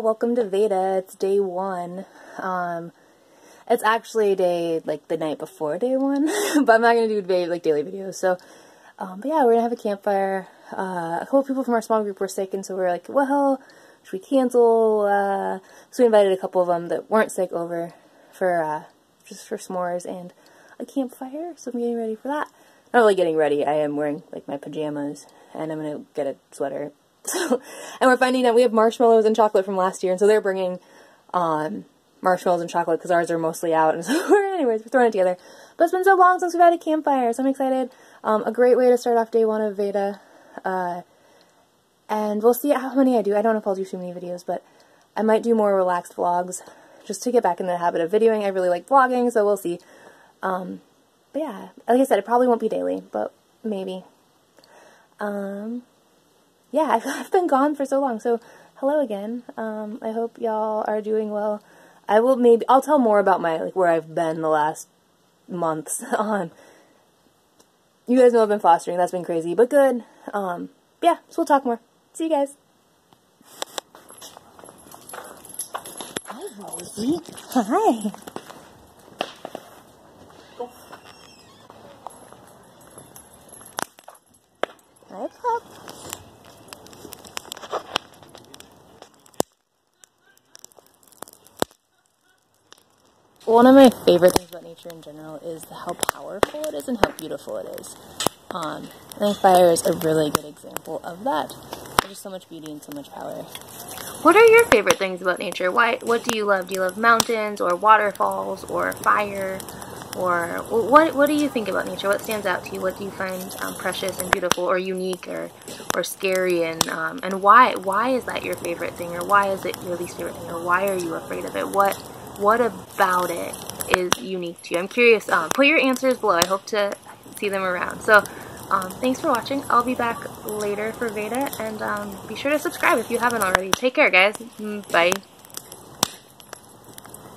welcome to Veda. It's day one. Um, it's actually day, like, the night before day one, but I'm not to do, like, daily videos, so, um, but yeah, we're to have a campfire. Uh, a couple people from our small group were sick, and so we are like, well, should we cancel? Uh, so we invited a couple of them that weren't sick over for, uh, just for s'mores and a campfire, so I'm getting ready for that. Not really getting ready, I am wearing, like, my pajamas, and I'm to get a sweater and we're finding that we have marshmallows and chocolate from last year, and so they're bringing um, marshmallows and chocolate because ours are mostly out, and so we're, anyways, we're throwing it together. But it's been so long since we've had a campfire, so I'm excited. Um, a great way to start off day one of Veda. Uh, and we'll see how many I do. I don't know if I'll do too many videos, but I might do more relaxed vlogs just to get back in the habit of videoing. I really like vlogging, so we'll see. Um, but yeah, like I said, it probably won't be daily, but maybe. Um, yeah, I've been gone for so long. So hello again. Um, I hope y'all are doing well. I will maybe I'll tell more about my like where I've been the last months. Um, you guys know I've been fostering. That's been crazy, but good. Um, yeah, so we'll talk more. See you guys. Hi, Rosie. Hi, one of my favorite things about nature in general is how powerful it is and how beautiful it is. Um, I think fire is a really good example of that. There's just so much beauty and so much power. What are your favorite things about nature? Why? What do you love? Do you love mountains or waterfalls or fire? Or what? What do you think about nature? What stands out to you? What do you find um, precious and beautiful, or unique, or or scary? And um, and why? Why is that your favorite thing, or why is it your least favorite thing, or why are you afraid of it? What what about it is unique to you? I'm curious. Um, put your answers below. I hope to see them around. So um, thanks for watching. I'll be back later for Veda, and um, be sure to subscribe if you haven't already. Take care, guys. Mm, bye.